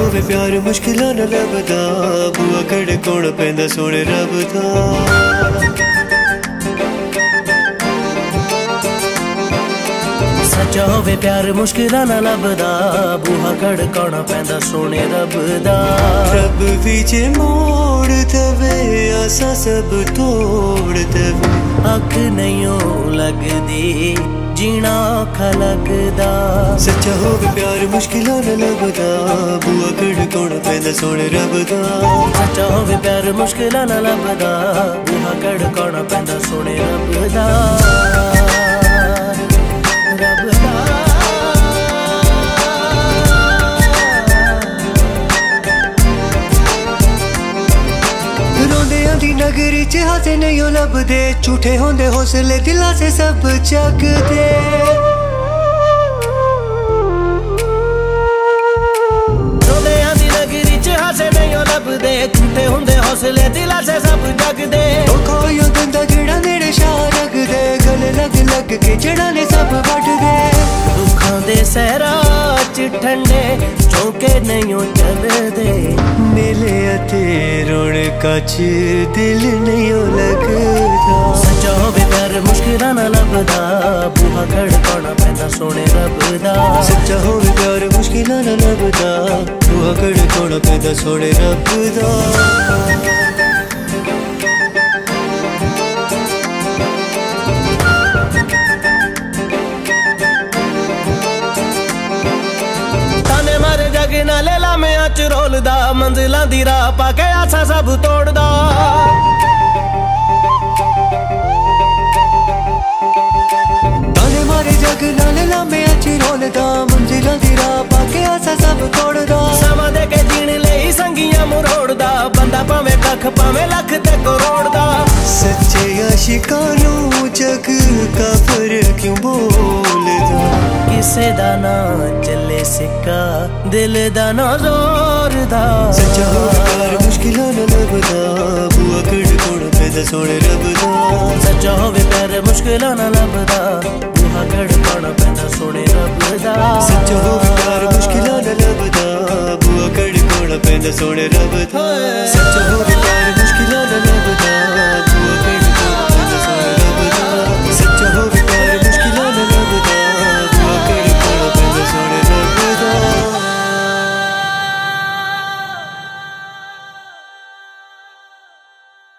ਹੋਵੇ ਪਿਆਰ ਮੁਸ਼ਕਿਲਾਂ ਨਾਲ ਲੱਭਦਾ ਬੂਆ ਕੜ ਕੋਣ ਪੈਂਦਾ ਸੋਹਣੇ ਰੱਬ ਦਾ। ਸੱਚਾ ਹੋਵੇ ਪਿਆਰ ਮੁਸ਼ਕਿਲਾਂ ਨਾ ਲੱਭਦਾ, ਬੂਹਾ ਖੜਕਾਉਣਾ ਪੈਂਦਾ ਸੋਹਣੇ ਰੱਬ ਦਾ। ਰੱਬ ਵਿੱਚ ਮੋੜ ਤਵੇ ਆਸਾ ਸਭ ਤੋੜ ਤਵੇ ਅੱਖ ਨਹੀਂ ਓ ਲੱਗਦੀ ਜੀਣਾ ਔਖਾ ਲੱਗਦਾ ਸੱਚਾ ਹੋਵੇ ਪਿਆਰ ਮੁਸ਼ਕਿਲਾਂ ਨਾਲ ਲੱਭਦਾ ਬੂਆ ਕੜ ਕੋਣ ਪੈਂਦਾ ਸੋਹਣੇ ਰੱਬ ਦਾ। ਸੱਚਾ ਹੋਵੇ ਪਿਆਰ ਮੁਸ਼ਕਿਲਾਂ ਨਾਲ ਲੱਭਦਾ। ਬੂਹਾ ਖੜਕਾਉਣਾ ਪੈਂਦਾ ਸੋਹਣੇ ਰੱਬ ਦਾ। ਨਗਰੀ ਚ ਹਾਸੇ ਨਹੀਂ ਲੱਭਦੇ। ਝੂਠੇ ਹੁੰਦੇ ਹੌਸਲੇ ਦਿਲਾਂ ਸੇ ਸਭ ਚੱਕਦੇ। ਹੌਸਲੇ ਦਿਲਾਂ ਸੇ ਸਭ ਜਗਦੇ। ਧੋਖਾ ਯੋ ਦਿੰਦਾ ਜਿਹੜਾ ਨੇੜੇ ਸ਼ਾਹ ਰੱਖਦੇ। ਗਲੇ ਲੱਗ ਲੱਗ ਕੇ ਜੜਾਂ ਨੇ ਸਭ ਵੱਢਦੇ ਦੁੱਖਾਂ ਦੇ ਸਹਿਰਾ ਚ ਠੰਡੇ ਚੌਕੇ ਨਹੀਂ ਉਹ ਚੱਲਦੇ। ਮੇਲੇ ਅਤੇ ਰੌਣਕਾਂ ਚ ਦਿਲ ਨਹੀਂ ਉਹ ਲੱਗਦਾ। ਸੱਚਾ ਹੋਵੇ ਪਿਆਰ ਮੁਸ਼ਕਿਲਾਂ ਨਾਲ ਲੱਭਦਾ। ਬੂਹਾ ਖੜਕਾਉਣਾ ਪੈਂਦਾ ਸੋਹਣੇ ਰੱਬ ਦਾ। ਸੱਚਾ ਹੋਵੇ ਪਿਆਰ ਮੁਸ਼ਕਿਲਾਂ ਨਾਲ ਲੱਭਦਾ। ਤੂੰ ਅਕੜ ਕੋਣ ਪੈਦਾ ਸੋਹਣੇ ਰੱਬ ਦਾ। ਮੰਜ਼ਿਲਾਂ ਦੀ ਰਾਹ ਪਾ ਕੇ ਆਸਾ ਸਭ ਤੋੜਦਾ। ਤਾਨੇ ਮਾਰੇ ਜਗ ਨਾਲ ਲਾਮਿਆਂ ਚ ਰੋਲਦਾ, ਮੰਜ਼ਿਲਾਂ ਦੀ ਰਾਹ ਪਾ ਕੇ ਆਸਾ ਸਭ ਤੋੜਦਾ। ਸਮਾਂ ਦੇ ਕੇ ਜੀਣ ਲਈ ਸੰਗੀਆਂ ਮਰੋੜਦਾ, ਬੰਦਾ ਭਾਵੇਂ ਕੱਖ ਭਾਵੇਂ ਲੱਖ ਤੇ ਕਰੋੜ ਦਾ ਸੱਚੇ ਆਸ਼ਿਕਾਂ ਨੂੰ ਜਗ ਕਾਫਰ ਕਿਉਂ ਬੋਲਦਾ? ਕਿਸੇ ਦਾ ਨਾ ਚੱਲੇ ਸਿੱਕਾ ਦਿਲ ਦਾ ਨਾ ਜ਼ੋਰ ਦਾ। ਸੱਚਾ ਹੋਵੇ ਮੁਸ਼ਕਿਲਾਂ ਨਾਲ ਲੱਭਦਾ ਬੂਆ ਕੜ ਕੋਣ ਪੈਦਾ ਸੋਹਣੇ ਰੱਬ ਦਾ। ਸੱਚਾ ਹੋਵੇ ਪਿਆਰ ਮੁਸ਼ਕਿਲਾਂ ਨਾਲ ਲੱਭਦਾ ਖੜਕਾਉਣਾ ਪੈਂਦਾ ਸੋਹਣੇ ਰੱਬ ਦਾ। ਸੱਚਾ ਹੋਵੇ ਪਿਆਰ ਮੁਸ਼ਕਿਲਾਂ ਨਾਲ ਲੱਭਦਾ ਬੂਆ ਕੜ ਕੋਣ ਪੈਦਾ ਸੋਹਣੇ ਰੱਬ ਦਾ।